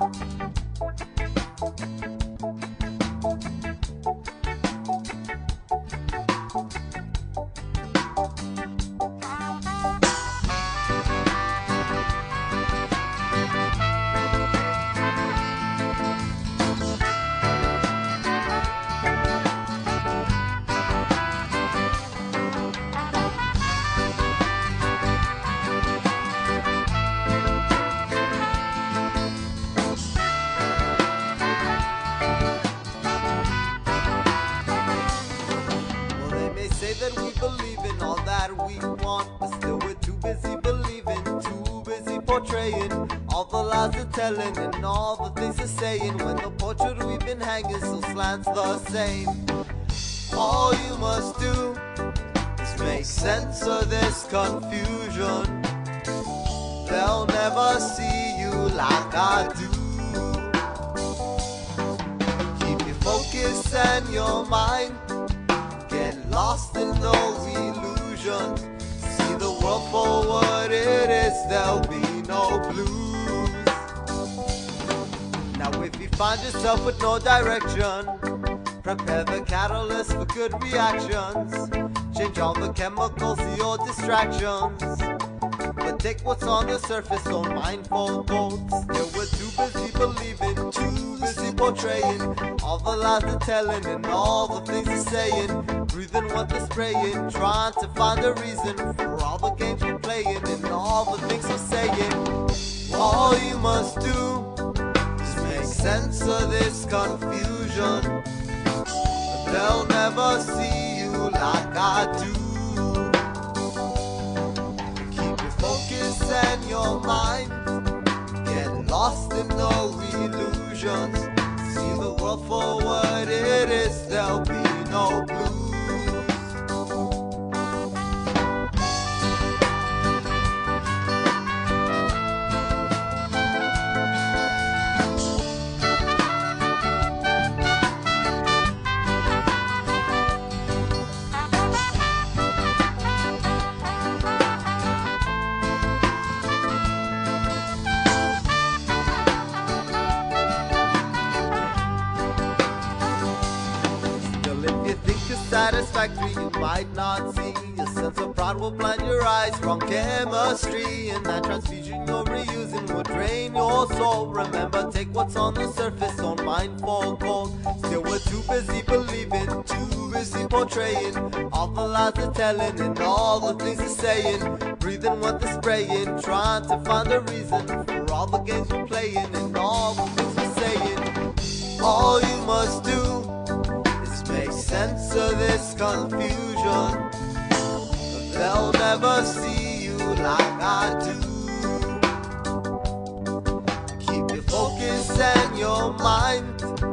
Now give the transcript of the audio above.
Música say that we believe in all that we want, but still we're too busy believing, too busy portraying all the lies they're telling and all the things they're saying. When the portrait we've been hanging still slants the same. All you must do is make sense of this confusion. They'll never see you like I do. Keep your focus and your mind. See the world for what it is, there'll be no blues. Now, if you find yourself with no direction, prepare the catalyst for good reactions. Change all the chemicals to your distractions. But take what's on the surface, don't mind for. Still, we're too busy believing, too busy portraying all the lies they're telling and all the things they're saying. Breathing what they're spraying, trying to find a reason for all the games we're playing and all the things we're saying. All you must do is make sense of this confusion. They'll never see you like I do. Keep your focus and your mind. Get lost in no illusions. See the world for what satisfactory, you might not see. Your sense of pride will blind your eyes. Wrong chemistry, and that transfusion you're reusing will drain your soul. Remember, take what's on the surface, don't mind for gold. Still, we're too busy believing, too busy portraying all the lies they're telling and all the things they're saying. Breathing what they're spraying, trying to find a reason for all the games we're playing and all the things confusion. They'll never see you like I do. Keep your focus and your mind.